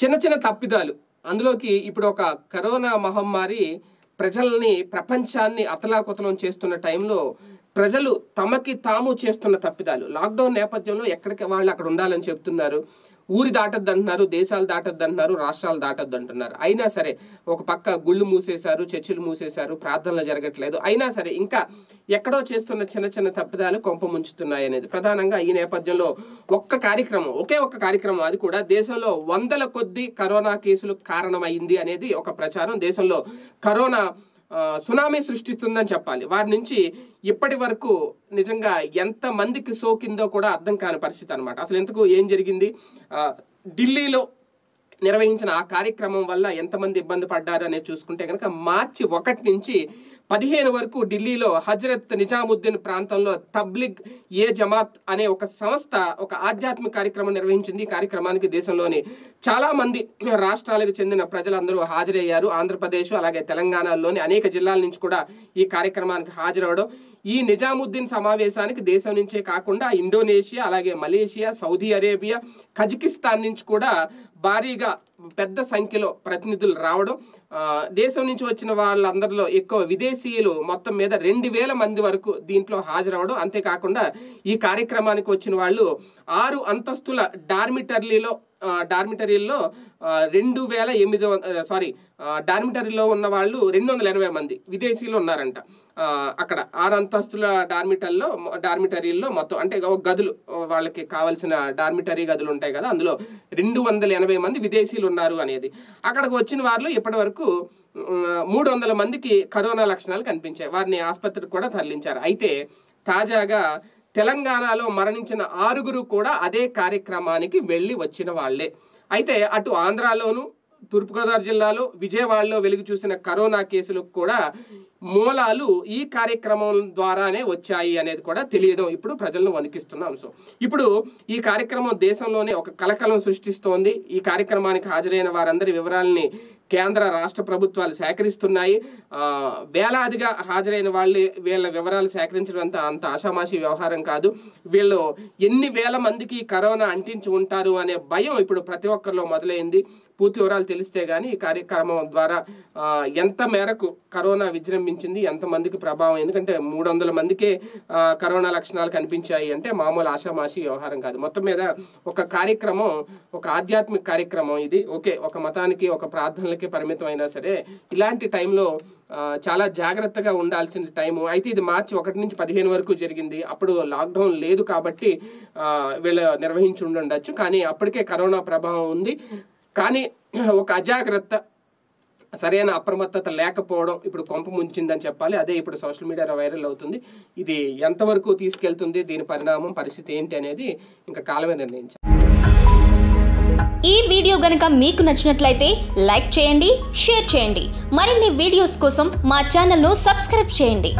చిన్న చిన్న తప్పిదాలు. అందులోకి ఇప్పుడు ఒక కరోనా మహమ్మారి ప్రజల్ని ప్రపంచాన్ని అతలాకుతలం చేస్తున్న టైంలో ప్రజలు తమకి తాము చేస్తున్న తప్పిదాలు. లాక్డౌన్ నేపథ్యంలో ఎక్కడికి వాళ్ళు అక్కడ ఉండాలని చెప్తున్నారు. ఊరి దాటద్దు అంటున్నారు దేశాలు దాటద్దు అంటున్నారు రాష్ట్రాలు దాటద్దు అంటున్నారు అయినా సరే ఒక పక్క గుళ్ళు మూసేశారు చర్చిలు మూసేశారు ప్రార్థనలు జరగట్లేదు. అయినా సరే ఇంకా ఎక్కడో చేస్తున్న చిన్న చిన్న తప్పిదాలు కొంప ముంచుతున్నాయి అనేది. ప్రధానంగా ఈ నేపథ్యంలో ఒక్క కార్యక్రమం ఒకే ఒక్క కార్యక్రమం అది కూడా దేశంలో వందల కొద్ది కరోనా కేసులు కారణమైంది అనేది ఒక ప్రచారం. దేశంలో కరోనా సునామీ సృష్టిస్తుందని చెప్పాలి. వారి నుంచి ఇప్పటి వరకు నిజంగా ఎంత మందికి సోకిందో కూడా అర్థం కాని పరిస్థితి అనమాట అసలు ఎందుకు ఏం జరిగింది? ఢిల్లీలో నిర్వహించిన ఆ కార్యక్రమం వల్ల ఎంతమంది ఇబ్బంది పడ్డారు అనేది చూసుకుంటే కనుక మార్చి ఒకటి నుంచి పదిహేను వరకు ఢిల్లీలో హజరత్ నిజాముద్దీన్ ప్రాంతంలో తబ్లిగ్ ఏ జమాత్ అనే ఒక సంస్థ ఒక ఆధ్యాత్మిక కార్యక్రమం నిర్వహించింది. ఈ కార్యక్రమానికి దేశంలోని చాలామంది రాష్ట్రాలకు చెందిన ప్రజలందరూ హాజరయ్యారు. ఆంధ్రప్రదేశ్ అలాగే తెలంగాణలోని అనేక జిల్లాల నుంచి కూడా ఈ కార్యక్రమానికి హాజరవడం. ఈ నిజాముద్దీన్ సమావేశానికి దేశం నుంచే కాకుండా ఇండోనేషియా అలాగే మలేషియా సౌదీ అరేబియా కజకిస్తాన్ నుంచి కూడా ಬಾರೀಗ పెద్ద సంఖ్యలో ప్రతినిధులు రావడం దేశం నుంచి వచ్చిన వాళ్ళందరిలో ఎక్కువ విదేశీయులు మొత్తం మీద రెండు వేల మంది వరకు దీంట్లో హాజరవడం. అంతేకాకుండా ఈ కార్యక్రమానికి వచ్చిన వాళ్ళు ఆరు అంతస్తుల డార్మిటర్లీలో డార్మిటరీల్లో రెండు వేల ఎనిమిది సారీ డార్మిటరీలో ఉన్న వాళ్ళు రెండు వందల ఎనభై మంది విదేశీయులు ఉన్నారంట. అక్కడ ఆరు అంతస్తుల డార్మిటర్లో డార్మిటరీల్లో మొత్తం అంటే ఒక గదులు వాళ్ళకి కావాల్సిన డార్మిటరీ గదులు ఉంటాయి కదా అందులో రెండు వందల ఎనభై మంది విదేశీయులు ఉన్నారు అనేది. అక్కడికి వచ్చిన వారిలో ఇప్పటి వరకు మూడు వందల మందికి కరోనా లక్షణాలు కనిపించాయి. వారిని ఆసుపత్రికి కూడా తరలించారు. అయితే తాజాగా తెలంగాణలో మరణించిన ఆరుగురు కూడా అదే కార్యక్రమానికి వెళ్ళి వచ్చిన వాళ్ళే. అయితే అటు ఆంధ్రాలోను తూర్పుగోదావరి జిల్లాలో విజయవాడలో వెలుగు చూసిన కరోనా కేసులు కూడా మూలాలు ఈ కార్యక్రమం ద్వారానే వచ్చాయి అనేది కూడా తెలియడం ఇప్పుడు ప్రజలను వణికిస్తున్న అంశం. ఇప్పుడు ఈ కార్యక్రమం దేశంలోనే ఒక కలకలం సృష్టిస్తోంది. ఈ కార్యక్రమానికి హాజరైన వారందరి వివరాలని కేంద్ర రాష్ట్ర ప్రభుత్వాలు సేకరిస్తున్నాయి. వేలాదిగా హాజరైన వాళ్ళు వీళ్ళ వివరాలు సేకరించడం అంత అంత ఆషామాషి వ్యవహారం కాదు. వీళ్ళు ఎన్ని వేల మందికి కరోనా అంటించి ఉంటారు అనే భయం ఇప్పుడు ప్రతి ఒక్కరిలో మొదలైంది. పూర్తి వివరాలు తెలిస్తే కానీ ఈ కార్యక్రమం ద్వారా ఎంత మేరకు కరోనా కనిపించింది ఎంతమందికి ప్రభావం? ఎందుకంటే మూడు వందల మందికే కరోనా లక్షణాలు కనిపించాయి అంటే మామూలు ఆషామాషి వ్యవహారం కాదు. మొత్తం మీద ఒక కార్యక్రమం ఒక ఆధ్యాత్మిక కార్యక్రమం ఇది. ఓకే ఒక మతానికి ఒక ప్రార్థనలకి పరిమితం అయినా సరే ఇలాంటి టైంలో చాలా జాగ్రత్తగా ఉండాల్సిన టైము. అయితే ఇది మార్చి ఒకటి నుంచి పదిహేను వరకు జరిగింది. అప్పుడు లాక్డౌన్ లేదు కాబట్టి వీళ్ళ వీళ్ళు నిర్వహించి ఉండొచ్చు కానీ అప్పటికే కరోనా ప్రభావం ఉంది. కానీ ఒక అజాగ్రత్త సరైన అప్రమత్తత లేకపోవడం ఇప్పుడు కొంప ముంచిందని చెప్పాలి. అదే ఇప్పుడు సోషల్ మీడియాలో వైరల్ అవుతుంది. ఇది ఎంతవరకు తీసుకెళ్తుంది? దీని పరిణామం పరిస్థితి ఏంటి అనేది ఇంకా కాలమే నిర్ణయించాలి. ఈ వీడియో గనక మీకు నచ్చినట్లయితే లైక్ చేయండి షేర్ చేయండి. మరిన్ని వీడియోస్ కోసం మా ఛానల్ను సబ్స్క్రైబ్ చేయండి.